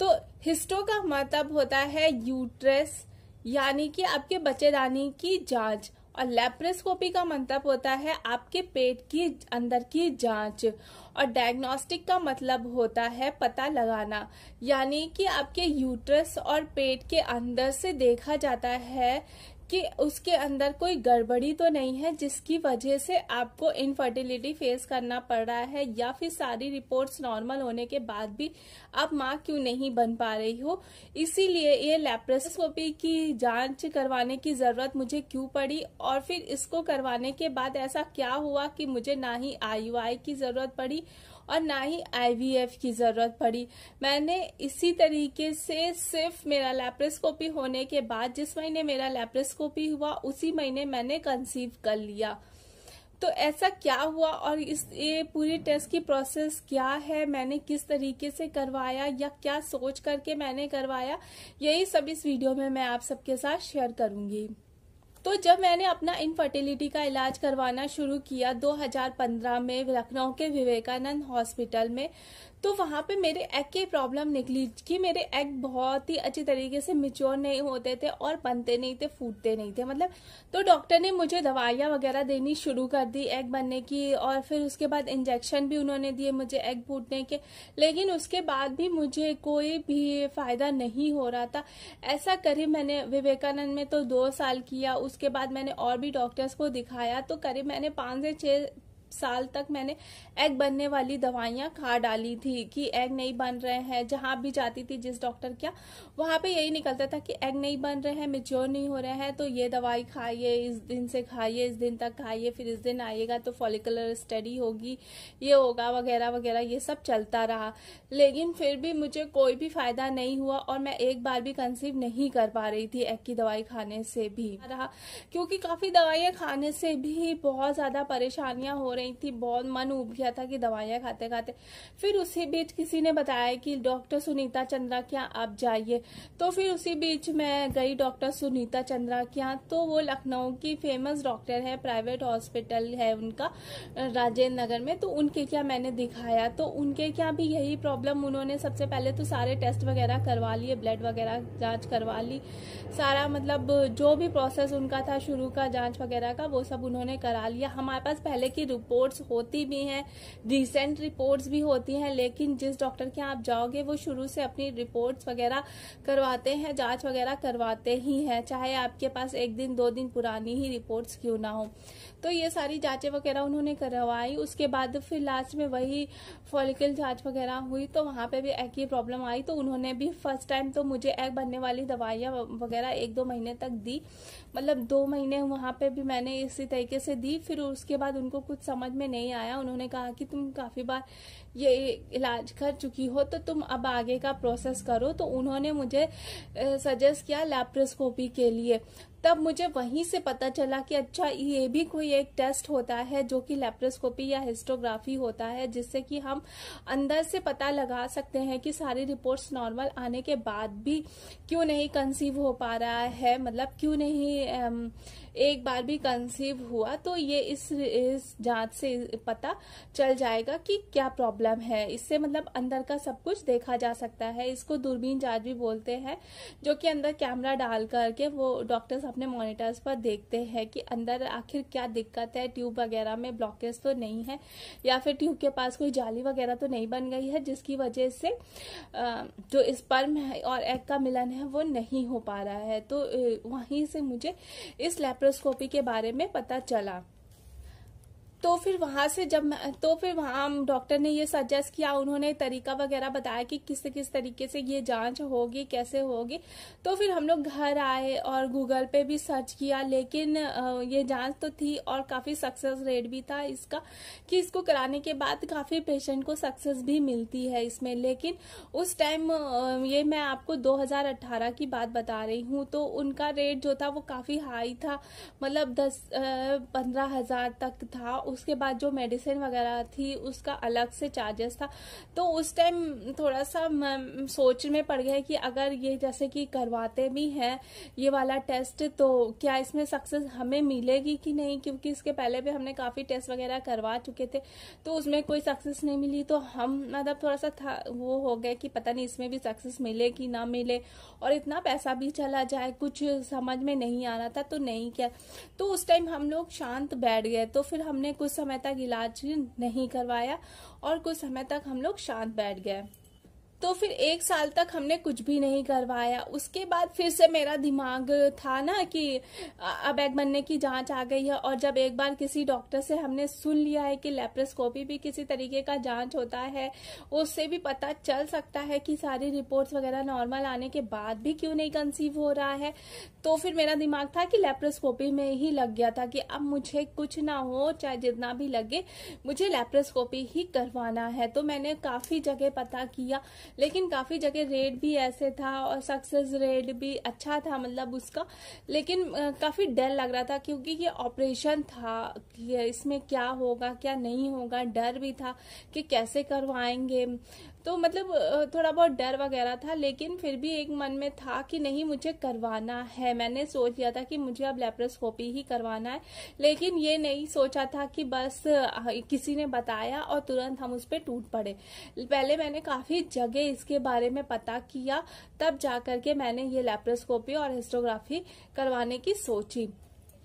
तो हिस्टो का मतलब होता है यूट्रस, यानी कि आपके बच्चेदानी की जाँच। और लेप्रोस्कोपी का मतलब होता है आपके पेट की, अंदर की जाँच। और डायग्नोस्टिक का मतलब होता है पता लगाना, यानी कि आपके यूट्रस और पेट के अंदर से देखा जाता है कि उसके अंदर कोई गड़बड़ी तो नहीं है, जिसकी वजह से आपको इनफर्टिलिटी फेस करना पड़ रहा है या फिर सारी रिपोर्ट्स नॉर्मल होने के बाद भी आप माँ क्यों नहीं बन पा रही हो? इसीलिए ये लेप्रोस्कोपी की जाँच करवाने की ज़रूरत मुझे क्यों पड़ी? और फिर इसको करवाने के बाद ऐसा क्या हुआ कि मुझे ना ही आई की ज़रूरत पड़ी? और ना ही आईवीएफ की ज़रूरत पड़ी। मैंने इसी तरीके से सिर्फ़ मेरा लेप्रोस्कोपी होने के बाद जिस महीने मेरा लेप्रोस्कोपी हुआ, उसी महीने मैंने कंसीव कर लिया। तो ऐसा क्या हुआ और इस, ये पूरी टेस्ट की प्रोसेस क्या है? मैंने किस तरीके से करवाया या क्या सोच करके मैंने करवाया? यही सब इस वीडियो में मैं आप सबके साथ शेयर करूँगी। तो जब मैंने अपना इनफर्टिलिटी का इलाज करवाना शुरू किया 2015 में लखनऊ के विवेकानंद हॉस्पिटल में तो वहाँ पे मेरे एग की प्रॉब्लम निकली कि मेरे एग बहुत ही अच्छी तरीके से मिच्योर नहीं होते थे और बनते नहीं थे, फूटते नहीं थे। मतलब तो डॉक्टर ने मुझे दवाइयाँ वगैरह देनी शुरू कर दी एग बनने की और फिर उसके बाद इंजेक्शन भी उन्होंने दिए मुझे एग फूटने के। लेकिन उसके बाद भी मुझे कोई भी फ़ायदा नहीं हो रहा था। ऐसा करीब मैंने विवेकानंद में तो दो साल किया, उसके बाद मैंने और भी डॉक्टर्स को दिखाया। तो करीब मैंने पाँच से छह साल तक मैंने एग बनने वाली दवाइयाँ खा डाली थी कि एग नहीं बन रहे हैं, जहाँ भी जाती थी जिस डॉक्टर क्या वहाँ पे यही निकलता था कि एग नहीं बन रहे हैं मेच्योर नहीं हो रहे हैं तो ये दवाई खाइए, इस दिन से खाइए, इस दिन तक खाइए, फिर इस दिन आइएगा तो फॉलिकुलर स्टडी होगी, ये होगा, वगैरह वगैरह, ये सब चलता रहा। लेकिन फिर भी मुझे कोई भी फ़ायदा नहीं हुआ और मैं एक बार भी कंसीव नहीं कर पा रही थी एग की दवाई खाने से भी रहा, क्योंकि काफ़ी दवाइयाँ खाने से भी बहुत ज़्यादा परेशानियाँ हो रही थी, बहुत मन उब गया था कि दवाइयाँ खाते खाते। फिर उसी बीच किसी ने बताया कि डॉक्टर सुनीता चंद्रा क्या आप जाइए। तो फिर उसी बीच मैं गई डॉक्टर सुनीता चंद्रा क्या तो वो लखनऊ की फ़ेमस डॉक्टर है प्राइवेट हॉस्पिटल है उनका, राजेंद्र नगर में। तो उनके क्या मैंने दिखाया तो उनके क्या भी यही प्रॉब्लम उन्होंने सबसे पहले तो सारे टेस्ट वगैरह करवा लिए ब्लड वगैरह जाँच करवा ली। सारा मतलब जो भी प्रोसेस उनका था, शुरू का, जाँच वगैरह का, वो सब उन्होंने करा लिया। हमारे पास पहले की रिपोर्ट्स होती भी हैं रिसेंट रिपोर्ट्स भी होती हैं, लेकिन जिस डॉक्टर के आप जाओगे, वो शुरू से अपनी रिपोर्ट्स वगैरह करवाते हैं, जाँच वगैरह करवाते ही हैं, चाहे आपके पास एक दिन, दो दिन पुरानी ही रिपोर्ट्स क्यों ना हो। तो ये सारी जांचें वगैरह उन्होंने करवाई, उसके बाद फिर लास्ट में वही फॉलिकल जाँच वगैरह हुई तो वहाँ पे भी एक ही प्रॉब्लम आई तो उन्होंने भी फ़र्स्ट टाइम तो मुझे एग बनने वाली दवाइयाँ वगैरह एक दो महीने तक दी मतलब दो महीने वहाँ पे भी मैंने इसी तरीके से दी, फिर उसके बाद उनको कुछ समझ में नहीं आया। उन्होंने कहा कि तुम काफ़ी बार ये इलाज कर चुकी हो तो तुम अब आगे का प्रोसेस करो। तो उन्होंने मुझे सजेस्ट किया लैप्रोस्कोपी के लिए। तब मुझे वहीं से पता चला कि अच्छा ये भी कोई एक टेस्ट होता है जो कि लेप्रोस्कोपी या हिस्टोग्राफी होता है, जिससे कि हम अंदर से पता लगा सकते हैं कि सारी रिपोर्ट्स नॉर्मल आने के बाद भी क्यों नहीं कंसीव हो पा रहा है। मतलब क्यों नहीं एक बार भी कंसीव हुआ तो ये इस इस जाँच से पता चल जाएगा कि क्या प्रॉब्लम है। इससे मतलब अंदर का सब कुछ देखा जा सकता है। इसको दूरबीन जाँच भी बोलते हैं, जो कि अंदर कैमरा डाल करके वो डॉक्टर्स अपने मॉनिटर्स पर देखते हैं कि अंदर आखिर क्या दिक्कत है। ट्यूब वगैरह में ब्लॉकेज तो नहीं है, या फिर ट्यूब के पास कोई जाली वगैरह तो नहीं बन गई है, जिसकी वजह से जो स्पर्म और एग का मिलन है वो नहीं हो पा रहा है। तो वहीं से मुझे इस लेप्रोस्कोपी के बारे में पता चला। तो फिर वहाँ से जब तो फिर वहाँ डॉक्टर ने ये सजेस्ट किया, उन्होंने तरीका वगैरह बताया कि किस किस तरीके से ये जाँच होगी, कैसे होगी। तो फिर हम लोग घर आए और गूगल पे भी सर्च किया, लेकिन ये जाँच तो थी और काफ़ी सक्सेस रेट भी था इसका, कि इसको कराने के बाद काफ़ी पेशेंट को सक्सेस भी मिलती है इसमें। लेकिन उस टाइम ये मैं आपको 2018 की बात बता रही हूँ तो उनका रेट जो था वो काफ़ी हाई था मतलब दस पंद्रह हज़ार तक था उसके बाद जो मेडिसिन वगैरह थी, उसका अलग से चार्जेस था। तो उस टाइम थोड़ा सा सोच में पड़ गया कि अगर ये जैसे कि करवाते भी हैं, ये वाला टेस्ट तो क्या इसमें सक्सेस हमें मिलेगी कि नहीं? क्योंकि इसके पहले भी हमने काफ़ी टेस्ट वगैरह करवा चुके थे तो उसमें कोई सक्सेस नहीं मिली। तो हम मतलब थोड़ा सा था, वो हो गया कि पता नहीं इसमें भी सक्सेस मिले कि ना मिले, और इतना पैसा भी चला जाए, कुछ समझ में नहीं आ रहा था तो नहीं किया। तो उस टाइम हम लोग शांत बैठ गए। तो फिर हमने कुछ समय तक इलाज नहीं करवाया और कुछ समय तक हम लोग शांत बैठ गए। तो फिर एक साल तक हमने कुछ भी नहीं करवाया। उसके बाद फिर से मेरा दिमाग था ना कि अब एग बनने की जाँच आ गई है और जब एक बार किसी डॉक्टर से हमने सुन लिया है कि लेप्रोस्कोपी भी किसी तरीके का जाँच होता है, उससे भी पता चल सकता है कि सारी रिपोर्ट्स वगैरह नॉर्मल आने के बाद भी क्यों नहीं कंसीव हो रहा है। तो फिर मेरा दिमाग था कि लेप्रोस्कोपी में ही लग गया था कि अब मुझे कुछ ना हो, चाहे जितना भी लगे, मुझे लेप्रोस्कोपी ही करवाना है। तो मैंने काफ़ी जगह पता किया लेकिन काफ़ी जगह रेट भी ऐसे था और सक्सेस रेट भी अच्छा था मतलब उसका। लेकिन काफ़ी डर लग रहा था क्योंकि ये ऑपरेशन था कि इसमें क्या होगा, क्या नहीं होगा। डर भी था कि कैसे करवाएँगे। तो मतलब थोड़ा बहुत डर वगैरह था, लेकिन फिर भी एक मन में था कि नहीं, मुझे करवाना है। मैंने सोच लिया था कि मुझे अब लेप्रोस्कोपी ही करवाना है। लेकिन ये नहीं सोचा था कि बस किसी ने बताया और तुरंत हम उस पर टूट पड़े। पहले मैंने काफ़ी जगह इसके बारे में पता किया, तब जाकर के मैंने ये लेप्रोस्कोपी और हिस्टोग्राफी करवाने की सोची।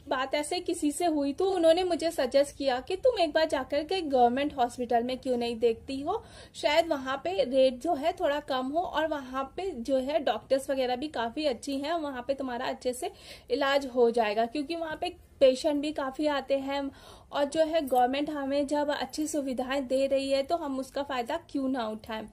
बात ऐसे किसी से हुई तो उन्होंने मुझे सजेस्ट किया कि तुम एक बार जाकर के गवर्नमेंट हॉस्पिटल में क्यों नहीं देखती हो? शायद वहाँ पे रेट जो है थोड़ा कम हो और वहाँ पे जो है डॉक्टर्स वगैरह भी काफ़ी अच्छी हैं वहाँ पे तुम्हारा अच्छे से इलाज हो जाएगा, क्योंकि वहाँ पे पेशेंट भी काफ़ी आते हैं और जो है गवर्नमेंट हमें जब अच्छी सुविधाएँ दे रही है तो हम उसका फ़ायदा क्यों ना उठाएँ?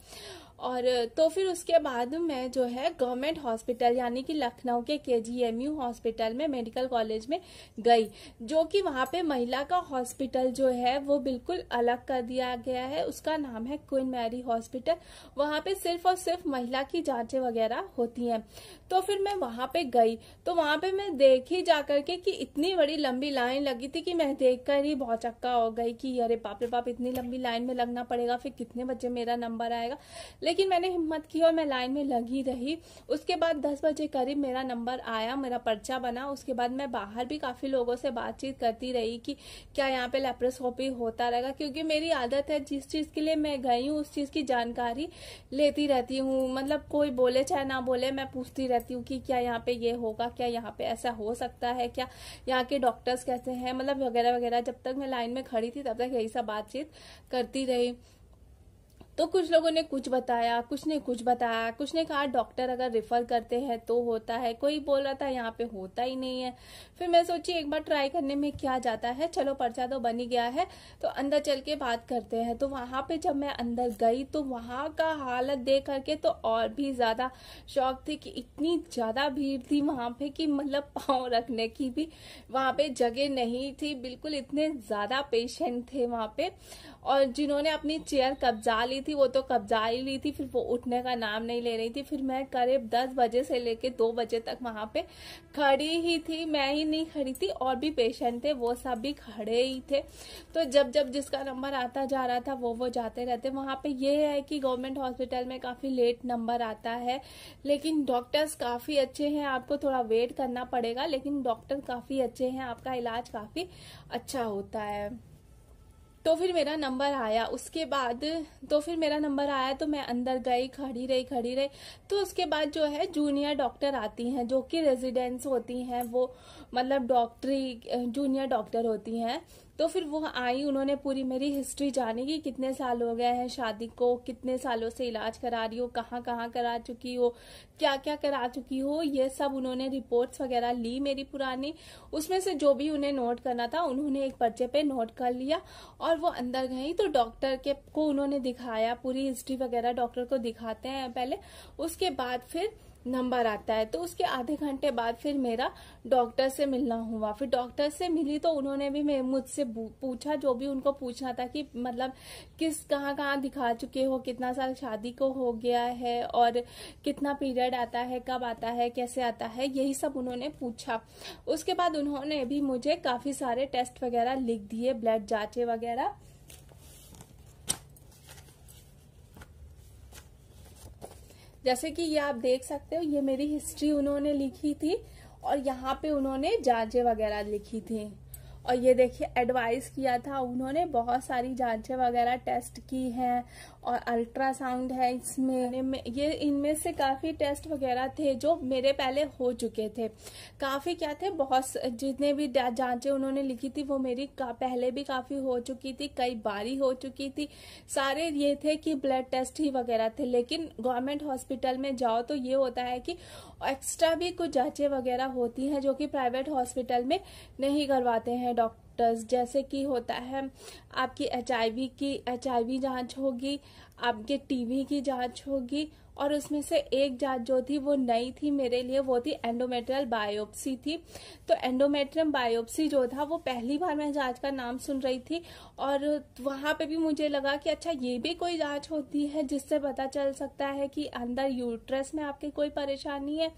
और तो फिर उसके बाद मैं जो है गवर्नमेंट हॉस्पिटल, यानी कि लखनऊ के K G M U hospital में, मेडिकल कॉलेज में गई, जो कि वहाँ पे महिला का हॉस्पिटल जो है, वो बिल्कुल अलग कर दिया गया है। उसका नाम है क्वीन मैरी हॉस्पिटल। वहाँ पे सिर्फ़ और सिर्फ़ महिला की जांचें वगैरह होती हैं। तो फिर मैं वहाँ पे गई तो वहाँ पे मैं देखी जाकर के कि इतनी बड़ी लंबी लाइन लगी थी कि मैं देखकर ही बहुत चक्का हो गई कि, अरे बाप रे बाप, इतनी लंबी लाइन में लगना पड़ेगा, फिर कितने बजे मेरा नंबर आएगा? लेकिन मैंने हिम्मत की और मैं लाइन में लगी रही। उसके बाद दस बजे करीब मेरा नंबर आया, मेरा पर्चा बना। उसके बाद मैं बाहर भी काफ़ी लोगों से बातचीत करती रही कि क्या यहाँ पे लेप्रोस्कोपी होता रहेगा, क्योंकि मेरी आदत है जिस चीज़ के लिए मैं गई हूँ, उस चीज़ की जानकारी लेती रहती हूँ। मतलब कोई बोले चाहे ना बोले, मैं पूछती रहती हूँ कि क्या यहाँ पे ये होगा, क्या यहाँ पे ऐसा हो सकता है, क्या यहाँ के डॉक्टर्स कैसे हैं मतलब वगैरह वगैरह। जब तक मैं लाइन में खड़ी थी, तब तक यही सब बातचीत करती रही। तो कुछ लोगों ने कुछ बताया, कुछ ने कुछ बताया। कुछ ने कहा, डॉक्टर अगर रिफर करते हैं तो होता है। कोई बोल रहा था, यहाँ पे होता ही नहीं है। फिर मैं सोची, एक बार ट्राई करने में क्या जाता है? चलो, पर्चा तो बन गया है। तो अंदर चल के बात करते हैं। तो वहाँ पे जब मैं अंदर गई तो वहाँ का हालत देख करके तो और भी ज़्यादा शौक थी कि इतनी ज़्यादा भीड़ थी वहाँ पे कि मतलब पाँव रखने की भी वहाँ पे जगह नहीं थी। बिल्कुल इतने ज़्यादा पेशेंट थे वहाँ पे। और जिन्होंने अपनी चेयर कब्जा ली थी, वो तो कब्जा ही ली थी, फिर वो उठने का नाम नहीं ले रही थी। फिर मैं करीब दस बजे से लेके दो बजे तक वहाँ पे खड़ी ही थी, मैं ही नहीं खड़ी थी, और भी पेशेंट थे, वो सब भी खड़े ही थे। तो जब जब जिसका नंबर आता जा रहा था, वो वो जाते रहते। वहाँ पे ये है कि गवर्नमेंट हॉस्पिटल में काफ़ी लेट नंबर आता है, लेकिन डॉक्टर्स काफ़ी अच्छे हैं, आपको थोड़ा वेट करना पड़ेगा, लेकिन डॉक्टर काफ़ी अच्छे हैं, आपका इलाज काफ़ी अच्छा होता है। तो फिर मेरा नंबर आया। उसके बाद तो फिर मेरा नंबर आया तो मैं अंदर गई, खड़ी रही खड़ी रही। तो उसके बाद जो है जूनियर डॉक्टर आती हैं, जो कि रेजिडेंस होती हैं, वो मतलब डॉक्टरी जूनियर डॉक्टर होती हैं तो फिर वो आई, उन्होंने पूरी मेरी हिस्ट्री जानी कि कितने साल हो गए हैं शादी को, कितने सालों से इलाज करा रही हो, कहाँ कहाँ करा चुकी हो क्या क्या करा चुकी हो, ये सब उन्होंने रिपोर्ट्स वगैरह ली मेरी पुरानी। उसमें से जो भी उन्हें नोट करना था, उन्होंने एक पर्चे पे नोट कर लिया और वो अंदर गई तो डॉक्टर के को उन्होंने दिखाया, पूरी हिस्ट्री वगैरह डॉक्टर को दिखाते हैं पहले। उसके बाद फिर नंबर आता है। तो उसके आधे घंटे बाद फिर मेरा डॉक्टर से मिलना हुआ। फिर डॉक्टर से मिली तो उन्होंने भी मुझसे पूछा, जो भी उनको पूछना था कि मतलब किस, कहाँ कहाँ दिखा चुके हो, कितना साल शादी को हो गया है और कितना पीरियड आता है, कब आता है, कैसे आता है, यही सब उन्होंने पूछा। उसके बाद उन्होंने भी मुझे काफ़ी सारे टेस्ट वगैरह लिख दिए, ब्लड जांचे वगैरह। जैसे कि ये आप देख सकते हो, ये मेरी हिस्ट्री उन्होंने लिखी थी और यहाँ पे उन्होंने जांचे वगैरह लिखी थी। और ये देखिए एडवाइस किया था। उन्होंने बहुत सारी जांचें वगैरह टेस्ट की हैं और अल्ट्रासाउंड है इसमें। ये इनमें से काफ़ी टेस्ट वगैरह थे जो मेरे पहले हो चुके थे। काफ़ी क्या थे, बहुत जितने भी जांचें उन्होंने लिखी थी, वो मेरी पहले भी काफ़ी हो चुकी थी, कई बारी हो चुकी थी। सारे ये थे कि ब्लड टेस्ट ही वगैरह थे, लेकिन गवर्नमेंट हॉस्पिटल में जाओ तो ये होता है कि एक्स्ट्रा भी कुछ जांचें वगैरह होती हैं जो कि प्राइवेट हॉस्पिटल में नहीं करवाते हैं डॉक्टर्स, जैसे कि होता है, आपकी एचआईवी की एचआईवी जाँच होगी, आपके टीवी की जाँच होगी, और उसमें से एक जाँच जो थी वो नई थी मेरे लिए, वो थी एंडोमेट्रियल बायोप्सी थी। तो एंडोमेट्रियम बायोप्सी जो था, वो पहली बार मैं जाँच का नाम सुन रही थी, और वहाँ पे भी मुझे लगा कि अच्छा ये भी कोई जाँच होती है, जिससे पता चल सकता है कि अंदर यूट्रस में आपकी कोई परेशानी है।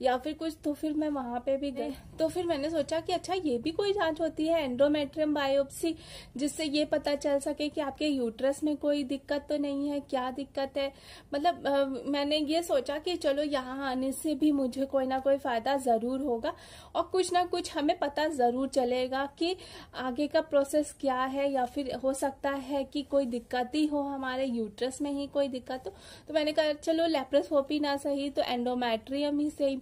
या फिर कुछ तो फिर मैं वहाँ पे भी गई। तो फिर मैंने सोचा कि अच्छा ये भी कोई जाँच होती है एंडोमेट्रियम बायोप्सी जिससे ये पता चल सके कि आपके यूट्रस में कोई दिक्कत तो नहीं है क्या दिक्कत है? मतलब आ, मैंने ये सोचा कि चलो यहाँ आने से भी मुझे कोई ना कोई फ़ायदा ज़रूर होगा और कुछ ना कुछ हमें पता ज़रूर चलेगा कि आगे का प्रोसेस क्या है या फिर हो सकता है कि कोई दिक्कत ही हो हमारे यूट्रस में ही कोई दिक्कत हो। तो मैंने कहा चलो लेप्रोस्कोपी ना सही तो एंडोमेट्रियम ही सही।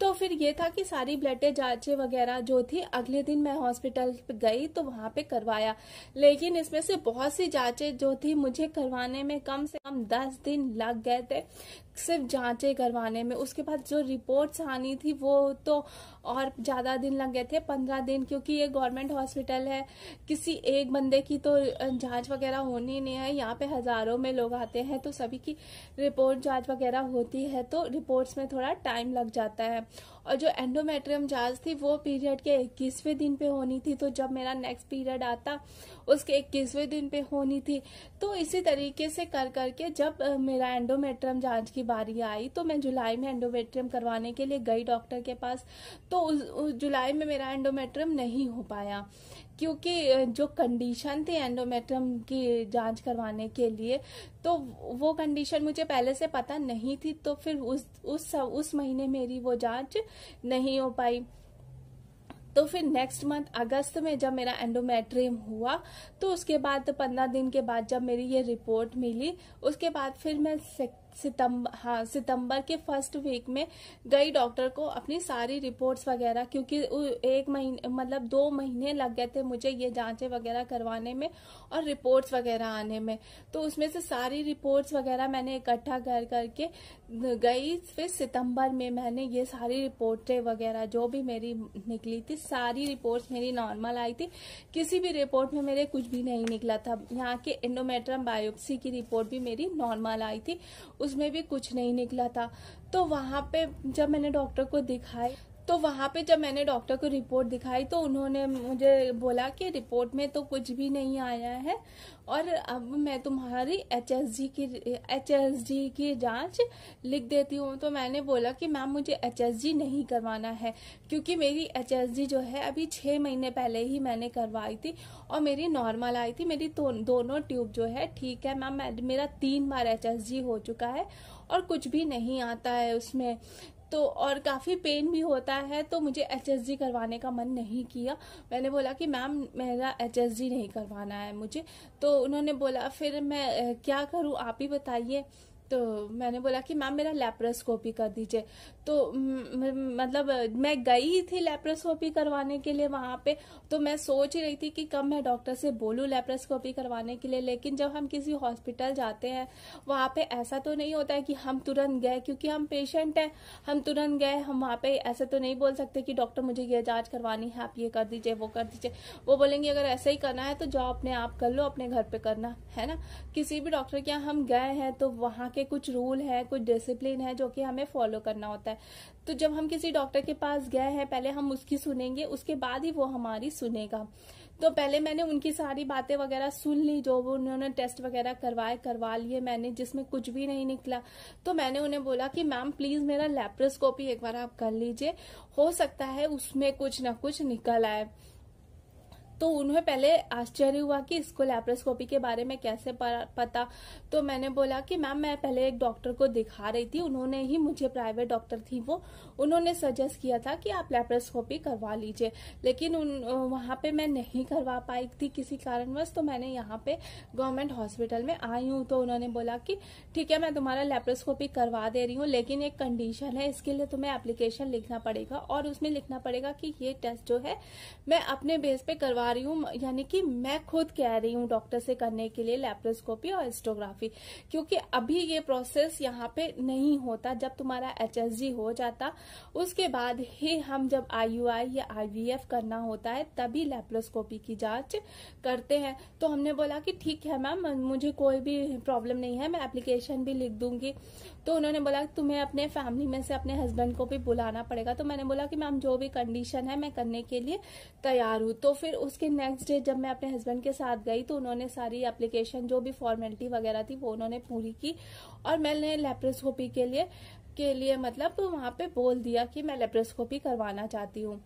तो फिर ये था कि सारी ब्लड जांचें वगैरह जो थी, अगले दिन मैं हॉस्पिटल गई तो वहाँ पे करवाया। लेकिन इसमें से बहुत सी जांचें जो थी, मुझे करवाने में कम से कम दस दिन लग गए थे, सिर्फ़ जांचें करवाने में। उसके बाद जो रिपोर्ट्स आनी थी, वो तो और ज़्यादा दिन लग गए थे, पंद्रह दिन, क्योंकि ये गवर्नमेंट हॉस्पिटल है। किसी एक बंदे की तो जाँच वगैरह होनी नहीं है। यहाँ पे हज़ारों में लोग आते हैं तो सभी की रिपोर्ट जाँच वगैरह होती है तो रिपोर्ट्स में थोड़ा टाइम लग जाता है। और जो एंडोमेट्रियम जाँच थी वो पीरियड के इक्कीसवें दिन पे होनी थी। तो जब मेरा नेक्स्ट पीरियड आता उसके इक्कीसवें दिन पे होनी थी तो इसी तरीके से कर करके जब मेरा एंडोमेट्रियम जाँच की बारी आई तो मैं जुलाई में एंडोमेट्रियम करवाने के लिए गई डॉक्टर के पास। तो उस, उस जुलाई में मेरा एंडोमेट्रियम नहीं हो पाया। क्योंकि जो कंडीशन थी एंडोमेट्रियम की जाँच करवाने के लिए तो वो कंडीशन मुझे पहले से पता नहीं थी तो फिर उस उस उस महीने मेरी वो जाँच नहीं हो पाई। तो फिर नेक्स्ट मंथ अगस्त में जब मेरा एंडोमेट्रियम हुआ तो उसके बाद, पंद्रह दिन के बाद जब मेरी ये रिपोर्ट मिली, उसके बाद फिर मैं सितंबर हाँ सितंबर के फ़र्स्ट वीक में गई डॉक्टर को अपनी सारी रिपोर्ट्स वगैरह, क्योंकि एक महीने मतलब दो महीने लग गए थे मुझे ये जांचें वगैरह करवाने में और रिपोर्ट्स वगैरह आने में। तो उसमें से सारी रिपोर्ट्स वगैरह मैंने इकट्ठा कर, करके गई, फिर सितंबर में मैंने ये सारी रिपोर्टें वगैरह, जो भी मेरी निकली थी, सारी रिपोर्ट्स मेरी नॉर्मल आई थी। किसी भी रिपोर्ट में मेरे कुछ भी नहीं निकला था। यहाँ के इंडोमेट्रम बायोप्सी की रिपोर्ट भी मेरी नॉर्मल आई थी। उसमें भी कुछ नहीं निकला था। तो वहाँ पे जब मैंने डॉक्टर को दिखाई तो वहाँ पे जब मैंने डॉक्टर को रिपोर्ट दिखाई तो उन्होंने मुझे बोला कि रिपोर्ट में तो कुछ भी नहीं आया है और अब मैं तुम्हारी एचएसजी की एचएसजी की जाँच लिख देती हूँ। तो मैंने बोला कि मैम मुझे एचएसजी नहीं करवाना है क्योंकि मेरी एचएसजी जो है अभी छः महीने पहले ही मैंने करवाई थी और मेरी नॉर्मल आई थी। मेरी दो, दोनों ट्यूब जो है ठीक है मैम मेरा तीन बार एचएसजी हो चुका है और कुछ भी नहीं आता है उसमें। तो और काफ़ी पेन भी होता है तो मुझे एच करवाने का मन नहीं किया। मैंने बोला कि, मैम, मेरा एच नहीं करवाना है मुझे। तो उन्होंने बोला, फिर मैं क्या करूँ? आप ही बताइए। तो मैंने बोला कि, मैम, मेरा लेप्रोस्कोपी कर दीजिए। तो मतलब मैं गई थी लेप्रोस्कोपी करवाने के लिए वहाँ पे तो मैं सोच ही रही थी कि कब मैं डॉक्टर से बोलूँ लेप्रोस्कोपी करवाने के लिए, लेकिन जब हम किसी हॉस्पिटल जाते हैं, वहाँ पे ऐसा तो नहीं होता है कि हम तुरंत गए, क्योंकि हम पेशेंट हैं, हम तुरंत गए, हम वहाँ पे ऐसा तो नहीं बोल सकते कि, डॉक्टर, मुझे ये जाँच करवानी है, आप ये कर दीजिए, वो कर दीजिए। वो बोलेंगे, अगर ऐसा ही करना है तो जाओ अपने आप कर लो, अपने घर पर करना। है ना? किसी भी डॉक्टर के यहाँ हम गए हैं तो वहाँ के के कुछ रूल है, कुछ डिसिप्लिन है जो कि हमें फॉलो करना होता है। तो जब हम किसी डॉक्टर के पास गए हैं, पहले हम उसकी सुनेंगे, उसके बाद ही वो हमारी सुनेगा। तो पहले मैंने उनकी सारी बातें वगैरह सुन ली, जो वो उन्होंने टेस्ट वगैरह करवाए, करवा लिए मैंने, जिसमें कुछ भी नहीं निकला। तो मैंने उन्हें बोला कि, मैम प्लीज़ मेरा लेप्रोस्कोपी एक बार आप कर लीजिए। हो सकता है उसमें कुछ ना कुछ निकल आए। तो उन्हें पहले आश्चर्य हुआ कि इसको लेप्रोस्कोपी के बारे में कैसे पता। तो मैंने बोला कि, मैम, मैं पहले एक डॉक्टर को दिखा रही थी। उन्होंने ही मुझे प्राइवेट डॉक्टर थी वो। उन्होंने सजेस्ट किया था कि आप लेप्रोस्कोपी करवा लीजिए। लेकिन उन वहाँ पे मैं नहीं करवा पाई थी किसी कारणवश तो मैंने यहाँ पे गवर्नमेंट हॉस्पिटल में आई हूँ। तो उन्होंने बोला कि, ठीक है, मैं तुम्हारा लेप्रोस्कोपी करवा दे रही हूँ, लेकिन एक कंडीशन है, इसके लिए तुम्हें एप्लीकेशन लिखना पड़ेगा। और उसमें लिखना पड़ेगा कि ये टेस्ट जो है, मैं अपने बेस पे करवा रही हूँ, यानी कि मैं खुद कह रही हूँ डॉक्टर से करने के लिए लेप्रोस्कोपी और एस्टोग्राफी क्योंकि अभी ये प्रोसेस यहाँ पे नहीं होता। जब तुम्हारा एचएसजी हो जाता, उसके बाद ही हम जब आईयूआई या आईवीएफ करना होता है, तभी लेप्रोस्कोपी की जाँच करते हैं। तो हमने बोला कि ठीक है मैम, मुझे कोई भी प्रॉब्लम नहीं है, मैं एप्लीकेशन भी लिख दूँगी। तो उन्होंने बोला, तुम्हें अपने फैमिली में से अपने हस्बैंड को भी बुलाना पड़ेगा। तो मैंने बोला कि मैम, जो भी कंडीशन है, मैं करने के लिए तैयार हूँ। तो फिर उसके नेक्स्ट डे जब मैं अपने हस्बैंड के साथ गई तो उन्होंने सारी एप्लीकेशन जो भी फॉर्मेलिटी वगैरह थी, वो उन्होंने पूरी की और मैंने लेप्रोस्कोपी के लिए के लिए मतलब वहाँ पे बोल दिया कि मैं लेप्रोस्कोपी करवाना चाहती हूँ।